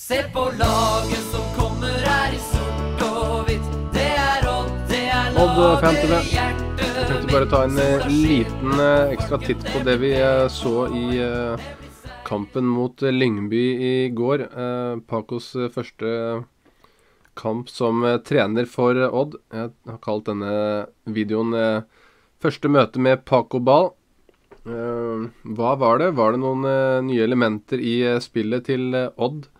Se på laget som kommer her i sort og hvitt. Det er Odd, det er det. laget i hjertet mitt. Jeg tenkte bare ta en eh, liten eh, ekstra titt på det vi eh, så i eh, kampen mot eh, Lyngby i går. Eh, Pacos eh, første kamp som eh, trener for eh, Odd. Jeg har kalt denne videoen eh, 'Første møte med Paco Ball'. Eh, hva var det? Var det noen eh, nye elementer i eh, spillet til eh, Odd?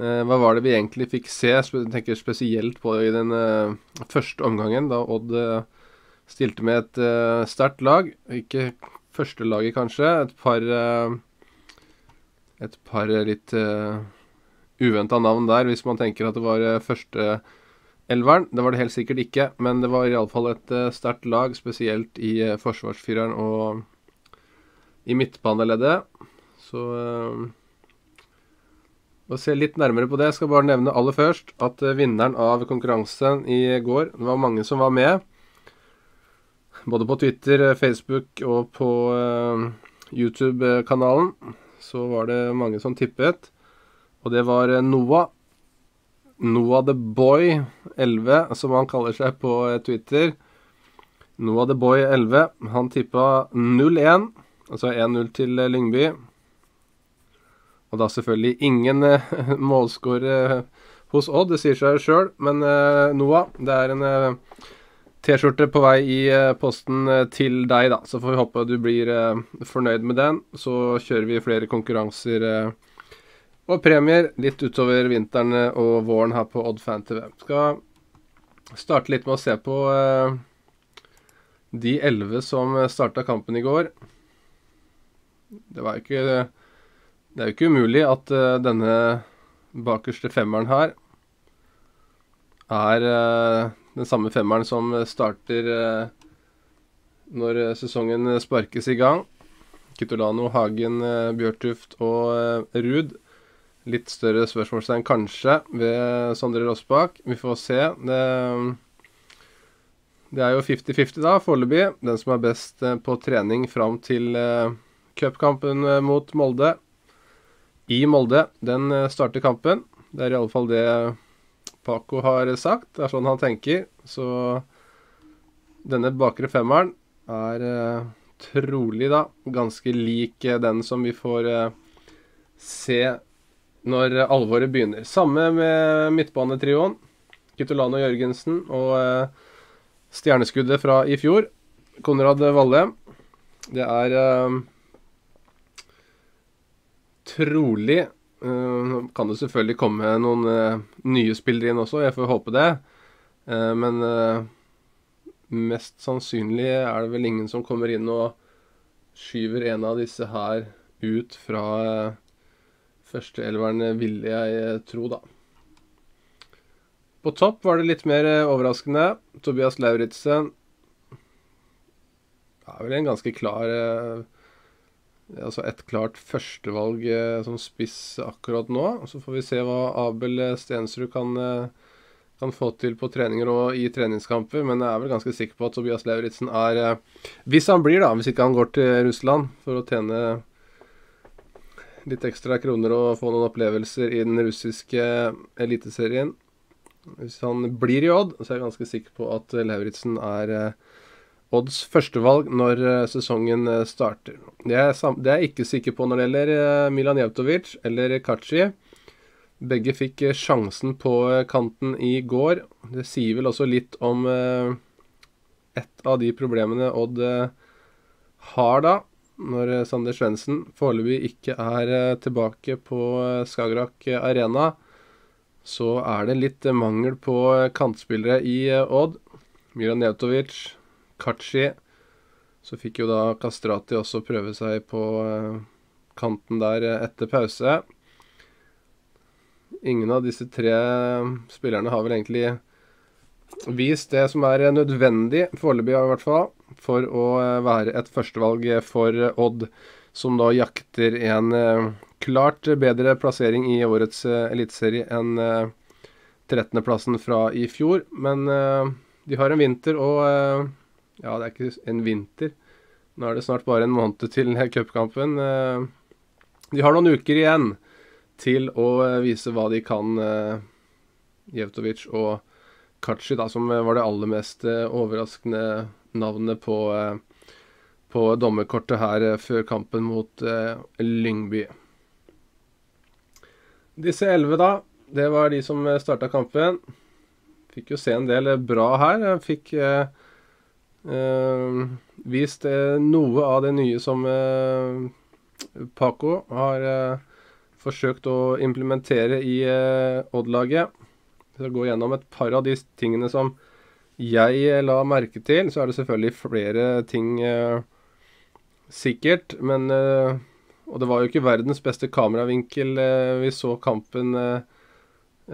Eh, hva var det vi egentlig fikk se? Jeg tenker spesielt på i den eh, første omgangen, da Odd eh, stilte med et sterkt lag. Ikke første laget, kanskje. Et par Et par litt uh, uventa navn der, hvis man tenker at det var første elveren. Det var det helt sikkert ikke, men det var iallfall et sterkt lag, spesielt i forsvarsfireren og i midtbaneleddet. Så å se litt nærmere på det, jeg skal bare nevne aller først at uh, vinneren av konkurransen i går Det var mange som var med. Både på Twitter, eh, Facebook og på eh, YouTube-kanalen så var det mange som tippet. Og det var eh, Noah. Noah the Boy 11, som han kaller seg på eh, Twitter. Noah the Boy 11. Han tippa 0-1, altså 1-0 til eh, Lyngby. Og da selvfølgelig ingen eh, målskårer hos Odd, det sier seg sjøl. Men eh, Noah, det er en eh, T-skjorte på vei i eh, posten eh, til deg, da. Så får vi håpe du blir eh, fornøyd med den. Så kjører vi flere konkurranser eh, og premier litt utover vinteren eh, og våren her på Odd Fan TV. Skal starte litt med å se på eh, de elleve som starta kampen i går. Det var jo ikke Det er jo ikke umulig at uh, denne bakerste femmeren her er uh, den samme femmeren som starter uh, når sesongen sparkes i gang. Kitolano, Hagen, Bjørtuft og Ruud. Litt større spørsmålstegn kanskje ved Sondre Rossbakk. Vi får se. Det, det er jo 50-50 da, foreløpig. Den som er best på trening fram til cupkampen mot Molde. I Molde. Den eh, starter kampen. Det er i alle fall det Paco har sagt. Det er sånn han tenker. Så denne bakre femmeren er eh, trolig da ganske lik eh, den som vi får se når alvoret begynner. Samme med midtbanetrioen. Kitolano Jørgensen og stjerneskuddet fra i fjor, Konrad Valle. Det er trolig uh, kan det selvfølgelig komme noen uh, nye spillere inn også, jeg får håpe det. Uh, men eh, mest sannsynlig er det vel ingen som kommer inn og skyver en av disse her ut fra uh, førsteelveren, eh, vil jeg eh, tro, da. På topp var det litt mer eh, overraskende. Tobias Lauritzen er vel en ganske klar eh, Altså et klart førstevalg eh, som spiss akkurat nå. Så får vi se hva Abel eh, Stensrud kan, eh, kan få til på treninger og i treningskamper. Men jeg er vel ganske sikker på at Tobias Lauritzen er Hvis han blir, da, hvis ikke han går til Russland for å tjene litt ekstra kroner og få noen opplevelser i den russiske eliteserien. Hvis han blir i Odd, så er jeg ganske sikker på at Lauritzen er Odds førstevalg når eh, sesongen eh, starter. Det er, det er jeg ikke sikker på når det gjelder eh, Milan Jevtovic eller Kachi. Begge fikk sjansen på kanten i går. Det sier vel også litt om et av de problemene Odd har da, når Sander Svendsen foreløpig ikke er tilbake på Skagerrak Arena. Så er det litt mangel på kantspillere i Odd. Milan Kachi. Så fikk jo da Kastrati også prøve seg på eh, kanten der eh, etter pause. Ingen av disse tre spillerne har vel egentlig vist det som er nødvendig, foreløpig i hvert fall, for å eh, være et førstevalg for eh, Odd, som da jakter en eh, klart bedre plassering i årets eh, eliteserie enn eh, 13.-plassen fra i fjor. Men eh, de har en vinter eh, Ja, det er ikke en vinter. Nå er det snart bare en måned til cupkampen. Eh, de har noen uker igjen til å vise hva de kan, Jevtovic og Kachi, da, som var det aller mest overraskende navnet på, på dommerkortet her før kampen mot Lyngby. Disse elleve, da, det var de som starta kampen. Fikk jo se en del bra her. Fikk eh, eh, vist eh, noe av det nye som Paco har forsøkt å implementere i Odd-laget. Hvis å gå gjennom et par av de tingene som jeg la merke til, så er det selvfølgelig flere ting sikkert, men Og det var jo ikke verdens beste kameravinkel vi så kampen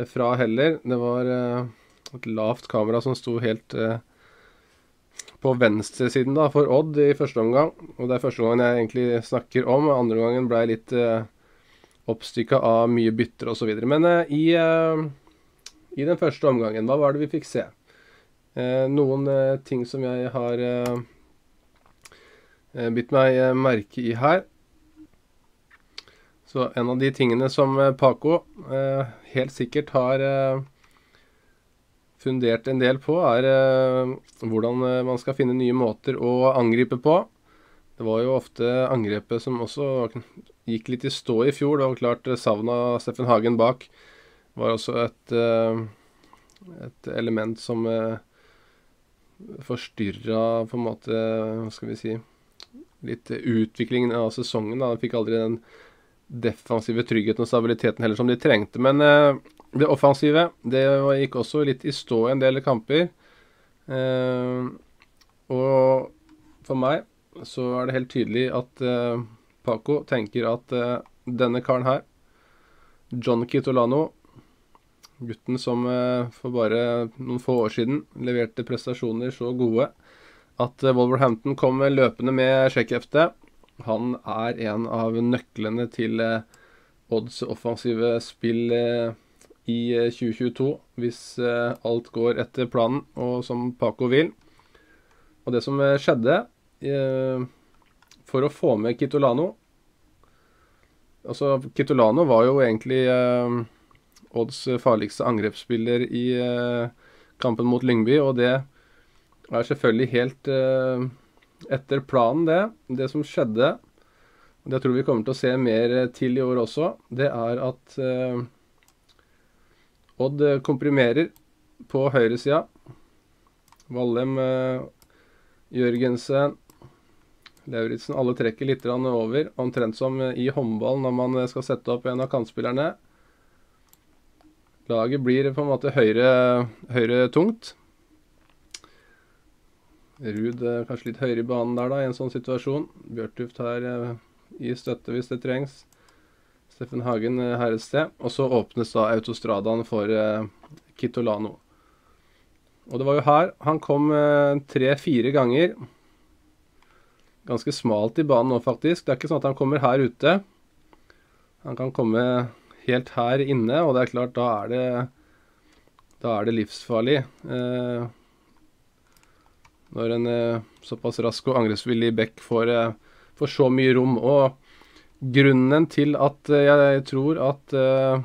fra heller. Det var et lavt kamera som sto helt eh, på venstresiden da, for Odd i første omgang. Og det er første gangen jeg egentlig snakker om. Andre gangen ble jeg litt eh, oppstykka av mye bytter osv. Men eh, i, eh, i, den første omgangen, hva var det vi fikk se? Eh, noen eh, ting som jeg har eh, bitt meg merke i her. Så en av de tingene som Paco helt sikkert har fundert en del på, er eh, hvordan eh, man skal finne nye måter å angripe på. Det var jo ofte angrepet som også gikk litt i stå i fjor. Det var klart eh, savnet av Steffen Hagen bak var også et, et element som forstyrra på en måte Hva skal vi si Litt utviklingen av sesongen. Da. De fikk aldri den defensive tryggheten og stabiliteten heller som de trengte. Men det offensive det gikk også litt i stå i en del kamper. Eh, og for meg så er det helt tydelig at eh, Paco tenker at eh, denne karen her, John Kitolano, gutten som eh, for bare noen få år siden leverte prestasjoner så gode at eh, Wolverhampton kom løpende med sjekkhefte, han er en av nøklene til eh, Odds offensive spill i 2022 eh, hvis eh, alt går etter planen og som Paco vil. Og det som eh, skjedde for å få med Kitolano Altså, Kitolano var jo egentlig Odds farligste angrepsspiller i kampen mot Lyngby, og det er selvfølgelig helt etter planen, det. Det som skjedde, og det tror vi kommer til å se mer til i år også, det er at Odd eh, komprimerer på høyresida. Vallem, eh, Jørgensen, Lauritzen. Alle trekker litt over. Omtrent som eh, i håndball når man skal sette opp en av kantspillerne. Laget blir på en måte høyre, høyre tungt. Ruud kanskje litt høyere i banen der, da, i en sånn situasjon. Bjørtuft her i støtte hvis det trengs. Steffen Hagen eh, her et sted. Og så åpnes da autostradaen for eh, Kitolano. Og det var jo her han kom eh, tre-fire ganger. Ganske smalt i banen nå, faktisk. Det er ikke sånn at han kommer her ute. Han kan komme helt her inne, og det er klart, da er det, da er det livsfarlig. Eh, når en eh, såpass rask og angrepsvillig bekk får, eh, får, så mye rom. Og grunnen til at eh, jeg tror at uh,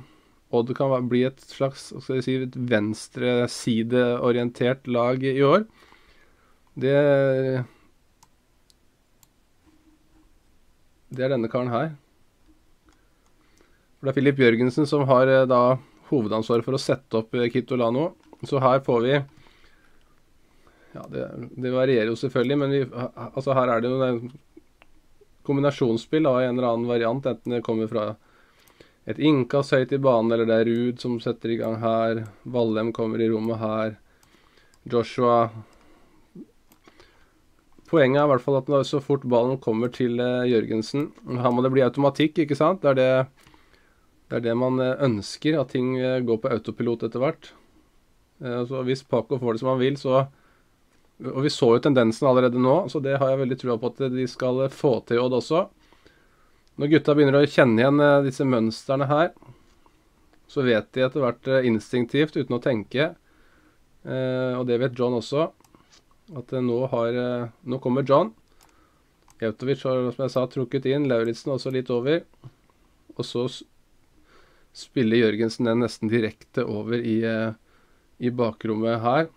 Odd kan bli et slags skal jeg si, et venstresideorientert lag i år, det Det er denne karen her. Det er Filip Jørgensen som har uh, da hovedansvaret for å sette opp Kitolano. Så her får vi Ja, det, det varierer jo selvfølgelig, men vi, altså her er det jo kombinasjonsspill av en eller annen variant, enten det kommer fra et innkast høyt i banen, eller det er Ruud som setter i gang her. Vallem kommer i rommet her. Joshua Poenget er i hvert fall at når så fort ballen kommer til uh, Jørgensen Her må det bli automatikk, ikke sant? Det er det, det, er det man uh, ønsker, at ting uh, går på autopilot etter hvert. så hvis Paco får det som han vil, så og vi så jo tendensen allerede nå, så det har jeg veldig trua på at de skal få til Odd også. Når gutta begynner å kjenne igjen eh, disse mønstrene her, så vet de etter hvert eh, instinktivt, uten å tenke, eh, og det vet John også, at nå, har, nå kommer John. Jevtovic har som jeg sa, trukket inn, Lauritzen også litt over. Og så spiller Jørgensen den nesten direkte over i, i bakrommet her.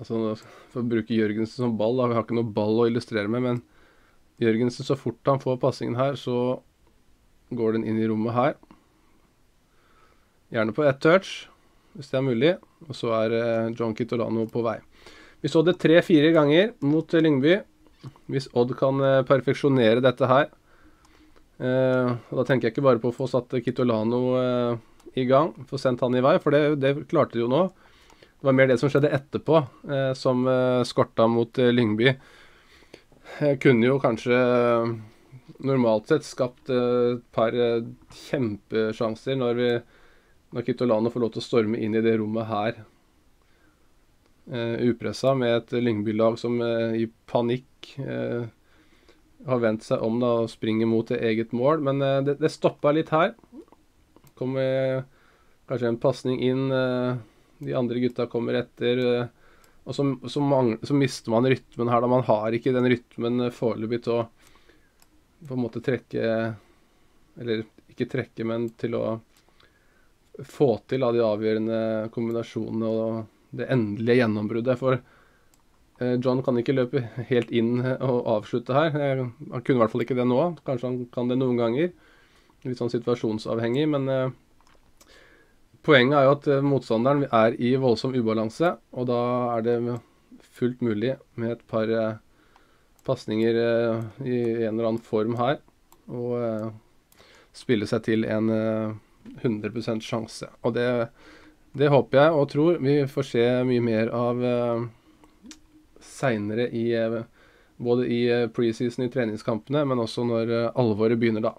Altså, For å bruke Jørgensen som ball, da, vi har ikke noe ball å illustrere med, men Jørgensen, så fort han får passingen her, så går den inn i rommet her. Gjerne på ett touch, hvis det er mulig. Og så er eh, John Kitolano på vei. Vi så det tre-fire ganger mot Lyngby. Hvis Odd kan eh, perfeksjonere dette her eh, Da tenker jeg ikke bare på å få satt Kitolano eh, i gang, få sendt han i vei, for det, det, klarte de jo nå. Det var mer det som skjedde etterpå, eh, som eh, skorta mot Lyngby. Jeg kunne jo kanskje normalt sett skapt et par kjempesjanser når vi når Kitolano får lov til å storme inn i det rommet her upressa med et Lyngby-lag som i panikk har vendt seg om da, og springer mot det eget mål. Men det, det stoppa litt her. Kom kanskje en pasning inn. De andre gutta kommer etter. og så, så, mangler, så, mister man rytmen her. da Man har ikke den rytmen foreløpig til å på en måte trekke Eller ikke trekke, men til å få til av de avgjørende kombinasjonene og det endelige gjennombruddet. For eh, John kan ikke løpe helt inn og avslutte her. Eh, han kunne i hvert fall ikke det nå. Kanskje han kan det noen ganger. Litt sånn situasjonsavhengig. Men eh, poenget er jo at motstanderen er i voldsom ubalanse, og da er det fullt mulig med et par pasninger i en eller annen form her å spille seg til en 100% sjanse. Og det, det, håper jeg og tror vi får se mye mer av uh, seinere i Både i preseason i treningskampene, men også når alvoret begynner da.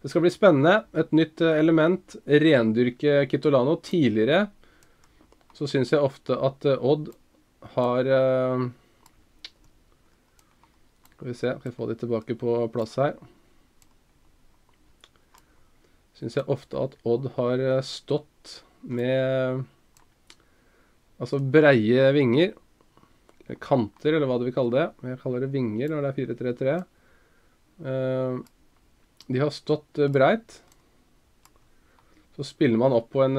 Det skal bli spennende. Et nytt element. Rendyrke Kitolano. Tidligere så syns jeg ofte at Odd har Skal vi se, skal jeg få de tilbake på plass her syns jeg ofte at Odd har eh, stått med altså breie vinger. Kanter, eller hva du vil kalle det. Jeg kaller det vinger når det er 4-3-3. Eh, de har stått eh, breit. Så spiller man opp på en,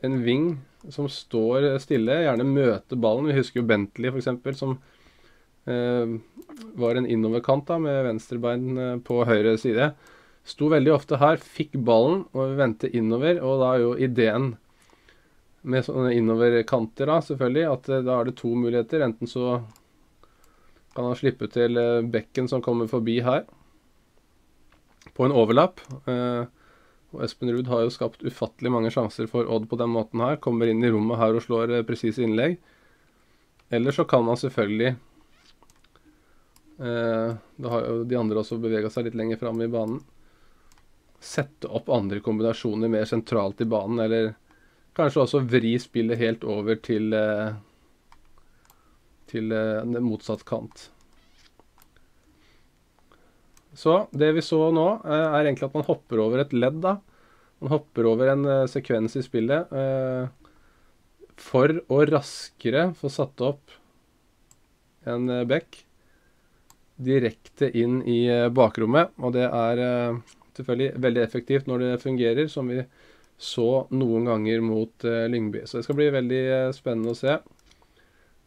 en ving som står stille, gjerne møter ballen. Vi husker jo Bentley, f.eks., som eh, var en innoverkant da, med venstrebein på høyre side. Sto veldig ofte her, fikk ballen og vendte innover. Og da er jo ideen med sånne innoverkanter, da, selvfølgelig, at eh, da er det to muligheter. Enten så kan han slippe til eh, bekken som kommer forbi her, på en overlapp. Eh, og Espen Ruud har jo skapt ufattelig mange sjanser for Odd på den måten her. Kommer inn i rommet her og slår presise innlegg. Eller så kan man selvfølgelig Da har jo de andre også bevega seg litt lenger fram i banen sette opp andre kombinasjoner mer sentralt i banen, eller kanskje også vri spillet helt over til eh, til eh, motsatt kant. Så det vi så nå, eh, er egentlig at man hopper over et ledd, da. Man hopper over en sekvens i spillet for å raskere få satt opp en bekk direkte inn i bakrommet. Og det er selvfølgelig veldig effektivt når det fungerer, som vi så noen ganger mot Lyngby. Så det skal bli veldig spennende å se.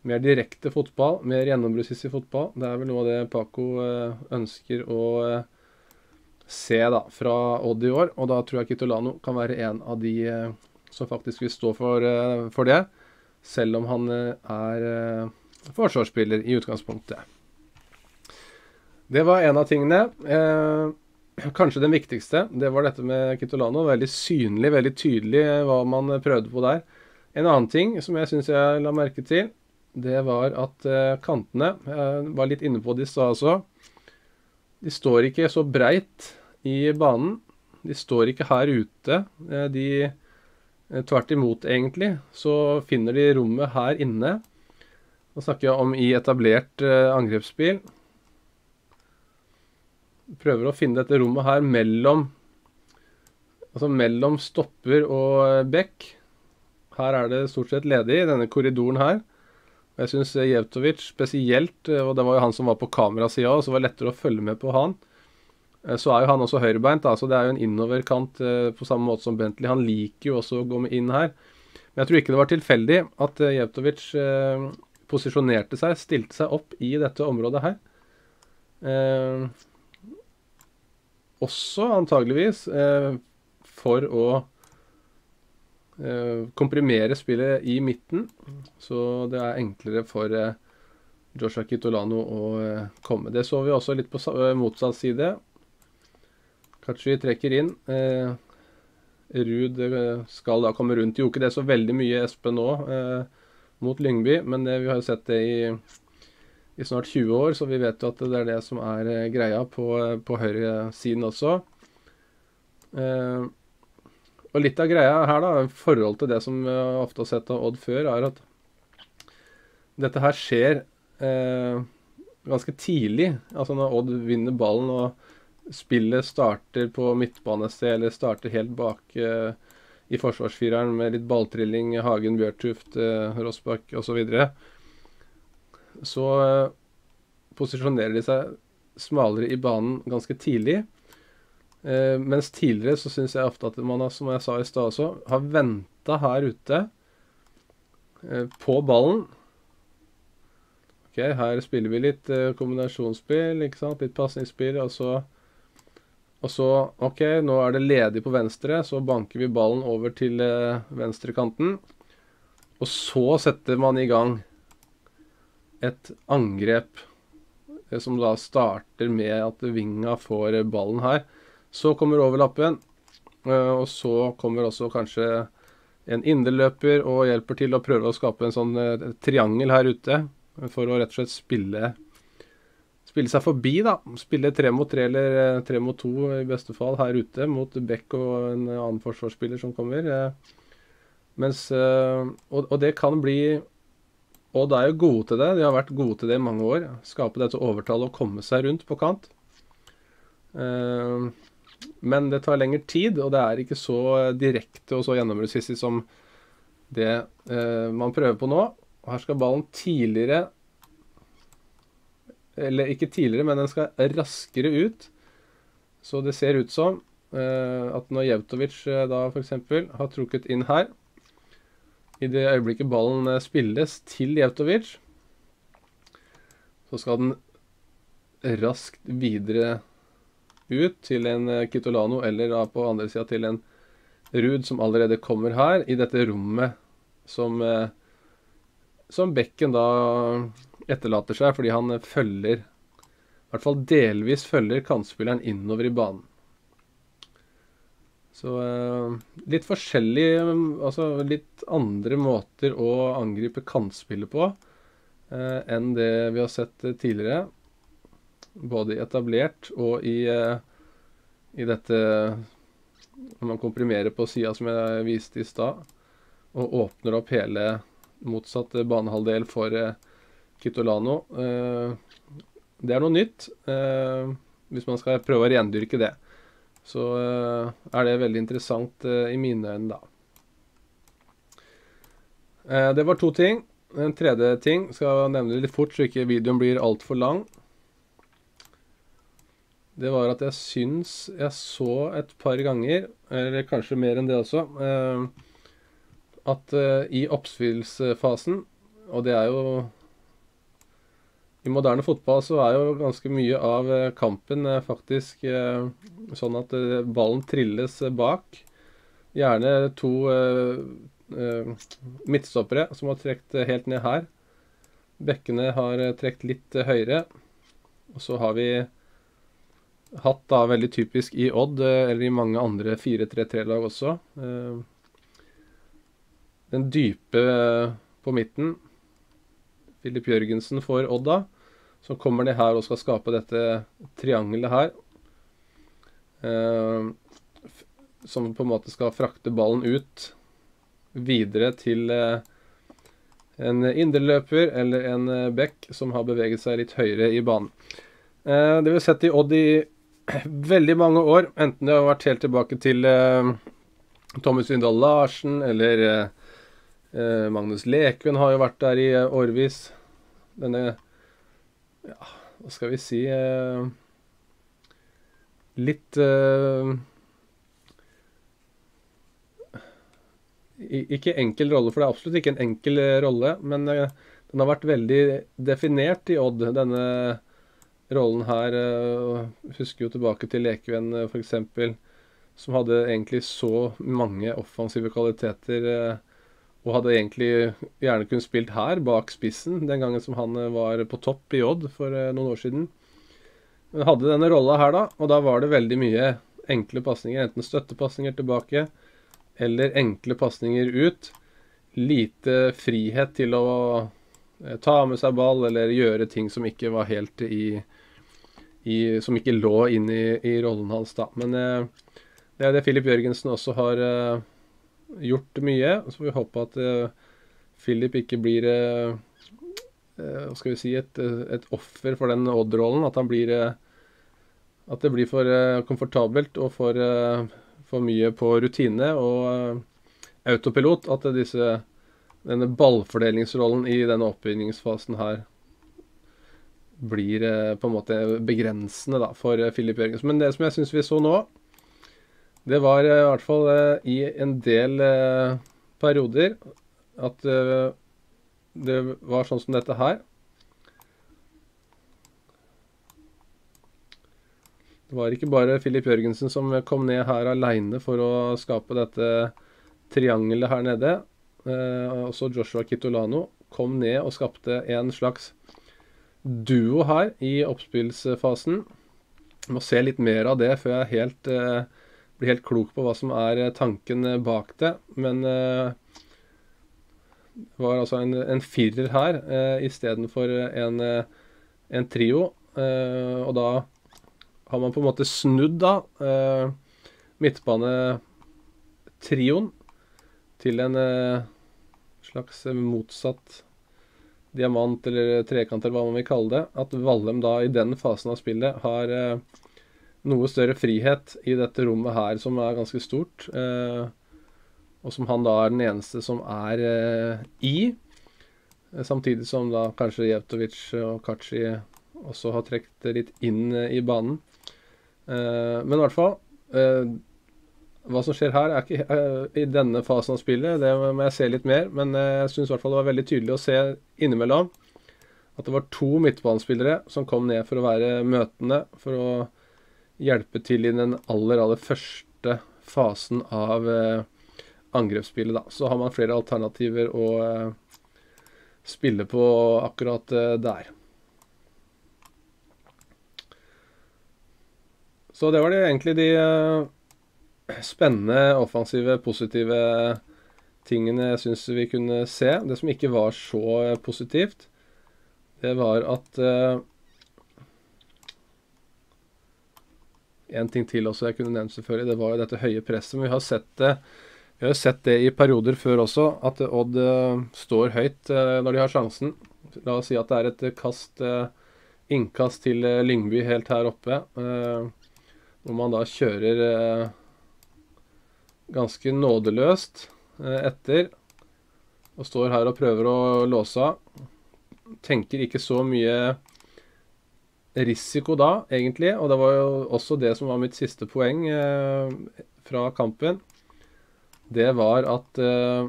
Mer direkte fotball, mer gjennombruddshissig fotball. Det er vel noe av det Paco uh, ønsker å se da, fra Odd i år. Og da tror jeg Kitolano kan være en av de som faktisk vil stå for, for det. Selv om han er forsvarsspiller i utgangspunktet. Det var en av tingene. Eh, Kanskje den viktigste, det var dette med Kitolano. Veldig synlig, veldig tydelig hva man prøvde på der. En annen ting som jeg syns jeg la merke til, det var at uh, kantene Jeg var litt inne på det i også. De står ikke så breit i banen. De står ikke her ute. Uh, de Tvert imot, egentlig, så finner de rommet her inne. Nå snakker jeg om i etablert angrepsspill prøver å finne dette rommet her mellom Altså mellom stopper og bekk. Her er det stort sett ledig, i denne korridoren her. Jeg syns Jevtovic spesielt, og det var jo han som var på kamerasida, så var det lettere å følge med på han. Eh, Så er jo han også høyrebeint, så det er jo en innoverkant eh, på samme måte som Bentley. Han liker jo også å gå inn her. Men jeg tror ikke det var tilfeldig at eh, Jevtovic eh, posisjonerte seg, stilte seg opp i dette området her. Eh, også antageligvis eh, for å eh, komprimere spillet i midten, så det er enklere for eh, Joshua Kitolano å eh, komme. Det så vi også litt på sa- eh, motsatt side. Kachi trekker inn. Eh, Ruud eh, skal da komme rundt. Gjorde ikke det så veldig mye Espen nå eh, mot Lyngby, men det, vi har jo sett det i, i snart 20 år, så vi vet jo at det er det som er eh, greia på, eh, på høyresiden også. Eh, og litt av greia her, da, i forhold til det som vi ofte har sett av Odd før, er at dette her skjer eh, ganske tidlig. Altså når Odd vinner ballen og spillet starter på midtbanested eller starter helt bak eh, i forsvarsfireren med litt balltrilling, Hagen, Bjørtuft, eh, Rossbakk osv. Så, videre. så eh, posisjonerer de seg smalere i banen ganske tidlig. Eh, mens tidligere så syns jeg ofte at man har, som jeg sa i stad også, har venta her ute eh, på ballen. Ok, her spiller vi litt eh, kombinasjonsspill, ikke sant? litt pasningsspill, og så og så, ok, nå er det ledig på venstre, så banker vi ballen over til eh, venstrekanten. Og så setter man i gang et angrep eh, som da starter med at vinga får eh, ballen her. Så kommer overlappen, eh, og så kommer også kanskje en indreløper og hjelper til å prøve å skape en sånn eh, triangel her ute for å rett og slett spille spille seg forbi, da. Spille tre mot tre eller eh, tre mot to i beste fall her ute mot Beck og en annen forsvarsspiller som kommer. Mens og, og det kan bli Odd er jo gode til det. De har vært gode til det i mange år. Skape dette overtallet og komme seg rundt på kant. Eh, Men det tar lengre tid, og det er ikke så direkte og så gjennomrussistisk som det eh, man prøver på nå. Og her skal ballen tidligere eller ikke tidligere, men den skal raskere ut. Så det ser ut som eh, at når Jevtovic eh, da f.eks. har trukket inn her, i det øyeblikket ballen eh, spilles til Jevtovic, så skal den raskt videre ut til en eh, Kitolano, eller da på andre sida til en Ruud som allerede kommer her, i dette rommet som, eh, som Bekken da etterlater seg, fordi han eh, følger I hvert fall delvis følger kantspilleren innover i banen. Så litt forskjellige Altså litt andre måter å angripe kantspillet på enn det vi har sett tidligere. Både i etablert og i, eh, i dette Når man komprimerer på sida som jeg viste i stad, og åpner opp hele motsatt banehalvdel for eh, Kitolano. Eh, det er noe nytt, hvis man skal prøve å rendyrke det. Så er det veldig interessant i mine øyne, da. Det var to ting. En tredje ting skal jeg nevne litt fort, så ikke videoen blir altfor lang. Det var at jeg syns jeg så et par ganger, eller kanskje mer enn det også, eh, at eh, i oppspillsfasen, og det er jo i moderne fotball så er jo ganske mye av eh, kampen faktisk sånn at ballen trilles bak. Gjerne to midtstoppere som har trukket helt ned her. Bekkene har trukket litt høyere. Og så har vi hatt da veldig typisk i Odd, eh, eller i mange andre 4-3-3-lag også. eh, Den dype eh, på midten. Filip Jørgensen for Odd da. så kommer de her og skal skape dette triangelet her. Som på en måte skal frakte ballen ut videre til en indreløper eller en back som har beveget seg litt høyere i banen. Det vi har sett i Odd i veldig mange år, enten det har vært helt tilbake til eh, Tommy Svindal Larsen eller eh, eh, Magnus Lekven har jo vært der i eh, årevis. Denne Ja, hva skal vi si eh, litt uh, Ikke enkel rolle, for det er absolutt ikke en enkel rolle, men den har vært veldig definert i Odd, denne rollen her. Uh, husker jo tilbake til Lekevenn f.eks., som hadde egentlig så mange offensive kvaliteter. og hadde egentlig gjerne kunnet spilt her, bak spissen, den gangen som han var på topp i Odd for noen år siden. Men hadde denne rolla her, da, og da var det veldig mye enkle pasninger. Enten støttepasninger tilbake eller enkle pasninger ut. Lite frihet til å eh, ta med seg ball eller gjøre ting som ikke var helt i, i Som ikke lå inn i, i rollen hans, da. Men eh, det er det Filip Jørgensen også har eh, gjort mye. Så får vi håpe at eh, ikke blir eh, Eh, hva skal vi si, et, et offer for den Odd-rollen. At eh, At det blir for komfortabelt og for, for mye på rutine og autopilot. At disse, denne ballfordelingsrollen i denne oppbyggingsfasen her blir på en måte begrensende da, for Filip Jørgensen. Men det som jeg syns vi så nå, det var i hvert fall i en del perioder at det var sånn som dette her. Det var ikke bare Filip Jørgensen som kom ned her aleine for å skape dette triangelet her nede. Eh, også Joshua Kitolano kom ned og skapte en slags duo her i oppspillsfasen. Må se litt mer av det før jeg helt, eh, blir helt klok på hva som er tanken bak det. Men eh, var altså en, en firer her eh, istedenfor en, eh, en trio. Eh, og da har man på en måte snudd da eh, midtbanetrioen til en eh, slags motsatt diamant eller trekant, eller hva man vil kalle det. At Vallem da i den fasen av spillet har eh, noe større frihet i dette rommet her, som er ganske stort. Eh, og som han da er den eneste som er eh, i. Samtidig som da kanskje Jevtovic og Kachi også har trukket litt inn eh, i banen. Eh, men i hvert fall eh, Hva som skjer her, er ikke eh, i denne fasen av spillet. Det må jeg se litt mer. Men eh, jeg syns i hvert fall det var veldig tydelig å se innimellom at det var to midtbanespillere som kom ned for å være møtende, for å hjelpe til i den aller, aller første fasen av eh, angrepsspillet, da. Så har man flere alternativer å spille på akkurat der. Så det var det egentlig de spennende, offensive, positive tingene jeg syns vi kunne se. Det som ikke var så positivt, det var at En ting til også jeg kunne nevnt, selvfølgelig, det var jo dette høye presset. Men vi har sett det vi har sett det i perioder før også, at Odd uh, står høyt uh, når de har sjansen. La oss si at det er et kast, uh, innkast til Lyngby helt her oppe. hvor man da kjører ganske nådeløst etter. Og står her og prøver å låse av. Tenker ikke så mye risiko da, egentlig. Og det var jo også det som var mitt siste poeng fra kampen det var at eh,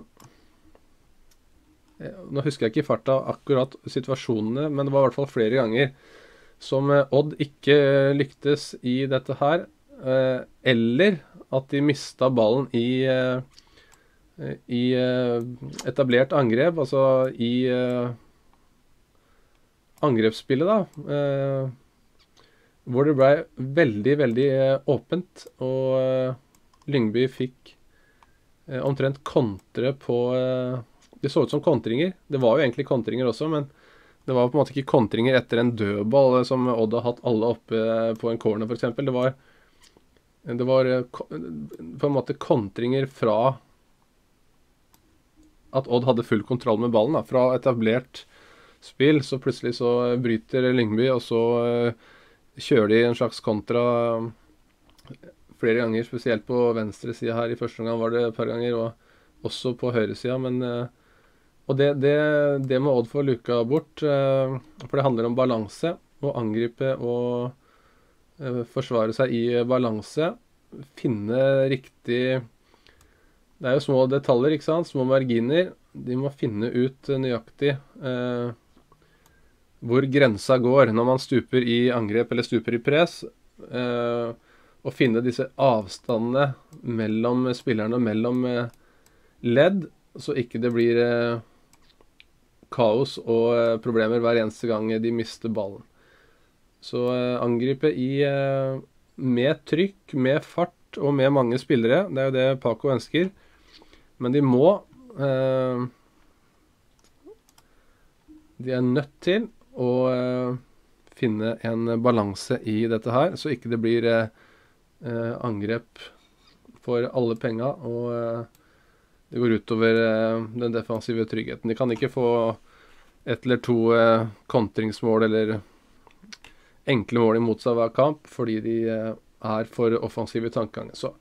Nå husker jeg ikke i farta akkurat situasjonene, men det var i hvert fall flere ganger som uh, Odd ikke lyktes i dette her. Eh, eller at de mista ballen i, i etablert angrep, altså i angrepsspillet, da. hvor det blei veldig, veldig åpent, og Lyngby fikk Eh, omtrent kontre på eh, Det så ut som kontringer. Det var jo egentlig kontringer også, men det var på en måte ikke kontringer etter en dødball eh, som Odd har hatt alle oppe på en corner, f.eks. Det var, det var på en måte kontringer fra at Odd hadde full kontroll med ballen. Da. Fra etablert spill, så plutselig så bryter Lyngby, og så kjører de en slags kontra flere ganger, spesielt på venstresida her. I første omgang var det et par ganger, og også på høyresida. Men eh, Og det, det, det må Odd få luka bort, eh, for det handler om balanse. Å angripe og, eh, forsvare seg i balanse. Finne riktig Det er jo små detaljer, ikke sant? Små marginer. De må finne ut nøyaktig eh, hvor grensa går når man stuper i angrep eller stuper i pres. Eh, og finne disse avstandene mellom spillerne og mellom eh, ledd, så ikke det blir eh, kaos og eh, problemer hver eneste gang de mister ballen. Så eh, angripe i eh, med trykk, med fart og med mange spillere. Det er jo det Paco ønsker. Men de må eh, De er nødt til å eh, finne en balanse i dette her, så ikke det blir eh, angrep for alle penga. Og det går utover den defensive tryggheten. De kan ikke få ett eller to kontringsmål eller enkle mål imot seg hver kamp fordi de er for offensive tankeganger. Så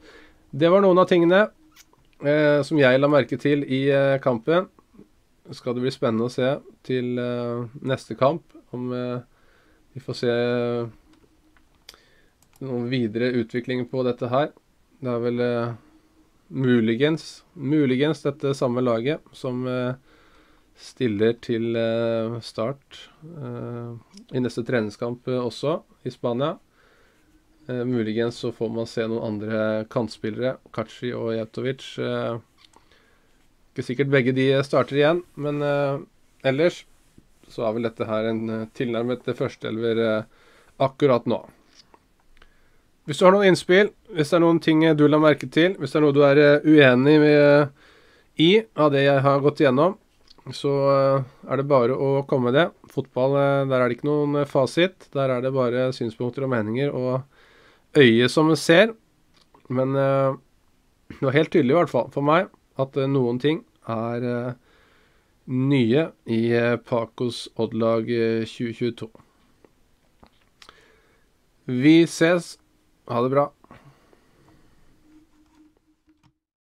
det var noen av tingene eh, som jeg la merke til i eh, kampen. Skal det bli spennende å se til eh, neste kamp om vi får se noen videre utvikling på dette her. Det er vel muligens, muligens dette samme laget som stiller til start i neste treningskamp også, i Spania. Muligens så får man se noen andre kantspillere, Kachi og Jevtovic. Ikke sikkert begge de starter igjen, men ellers så er vel dette her en tilnærmet førsteelver akkurat nå. Hvis du har noen innspill, hvis det er noen ting du la merke til, hvis det er noe du er uenig i av det jeg har gått igjennom, så er det bare å komme med det. Fotball, der er det ikke noen fasit. Der er det bare synspunkter og meninger. og øyet som ser. Men det var helt tydelig, i hvert fall for meg, at noen ting er nye i Pacos Odd-lag 2022. Vi ses. Ha det bra.